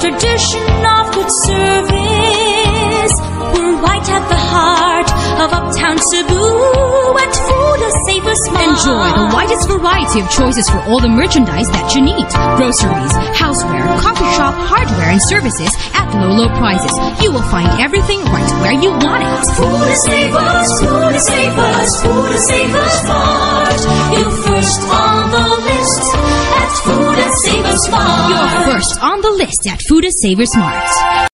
tradition of good service. We're right at the heart of Uptown Cebu at Food Savers Mart. Enjoy the widest variety of choices for all the merchandise that you need. Groceries, houseware, coffee shop, hardware, and services at low, low prices. You will find everything right where you want it. Food Food Savers, Food Savers Mart. You're first on the list You're first on the list at Food Savers Mart.